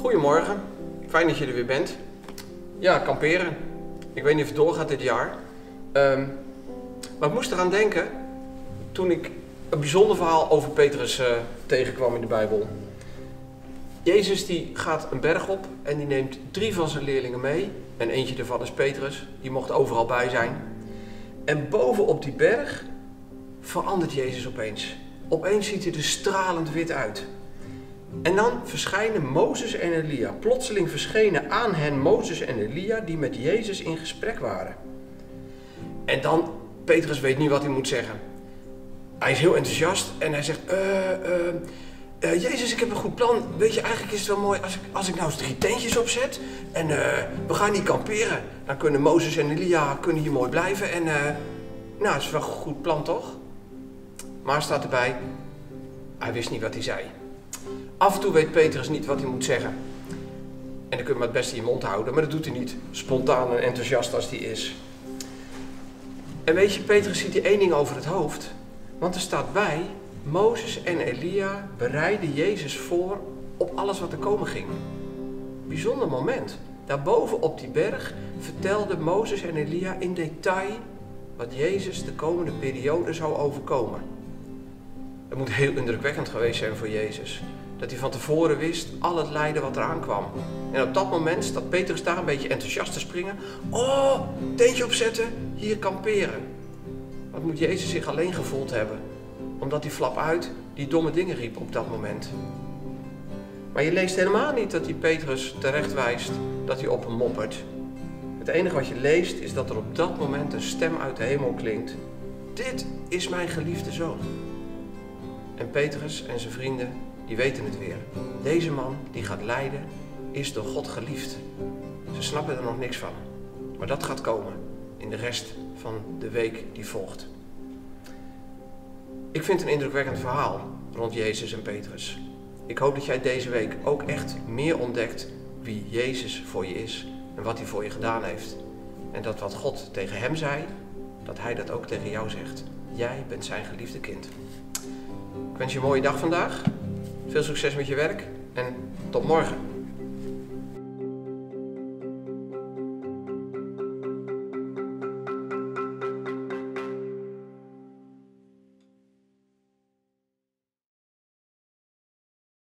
Goedemorgen, fijn dat je er weer bent. Ja, kamperen. Ik weet niet of het doorgaat dit jaar. Ehm, maar ik moest eraan denken toen ik een bijzonder verhaal over Petrus eh, tegenkwam in de Bijbel. Jezus die gaat een berg op en die neemt drie van zijn leerlingen mee. En eentje daarvan is Petrus, die mocht overal bij zijn. En bovenop die berg verandert Jezus opeens. Opeens ziet hij er stralend wit uit. En dan verschijnen Mozes en Elia. Plotseling verschenen aan hen Mozes en Elia die met Jezus in gesprek waren. En dan, Petrus weet niet wat hij moet zeggen. Hij is heel enthousiast en hij zegt, eh, eh, eh, Jezus, ik heb een goed plan. Weet je, eigenlijk is het wel mooi als ik, als ik nou eens drie tentjes opzet en we gaan niet kamperen. Dan kunnen Mozes en Elia kunnen hier mooi blijven en nou, dat is wel een goed plan toch? Maar staat erbij, hij wist niet wat hij zei. Af en toe weet Petrus niet wat hij moet zeggen. En dan kun je maar het beste in je mond houden, maar dat doet hij niet. Spontaan en enthousiast als hij is. En weet je, Petrus ziet hier één ding over het hoofd. Want er staat bij, Mozes en Elia bereiden Jezus voor op alles wat er komen ging. Bijzonder moment. Daarboven op die berg vertelden Mozes en Elia in detail wat Jezus de komende periode zou overkomen. Het moet heel indrukwekkend geweest zijn voor Jezus. Dat hij van tevoren wist al het lijden wat eraan kwam. En op dat moment staat Petrus daar een beetje enthousiast te springen. Oh, tentje opzetten, hier kamperen. Wat moet Jezus zich alleen gevoeld hebben? Omdat hij flap uit die domme dingen riep op dat moment. Maar je leest helemaal niet dat hij Petrus terecht wijst dat hij op hem moppert. Het enige wat je leest is dat er op dat moment een stem uit de hemel klinkt. Dit is mijn geliefde zoon. En Petrus en zijn vrienden, die weten het weer. Deze man die gaat lijden, is door God geliefd. Ze snappen er nog niks van. Maar dat gaat komen in de rest van de week die volgt. Ik vind het een indrukwekkend verhaal rond Jezus en Petrus. Ik hoop dat jij deze week ook echt meer ontdekt wie Jezus voor je is en wat hij voor je gedaan heeft. En dat wat God tegen hem zei, dat hij dat ook tegen jou zegt. Jij bent zijn geliefde kind. Wens je een mooie dag vandaag. Veel succes met je werk en tot morgen.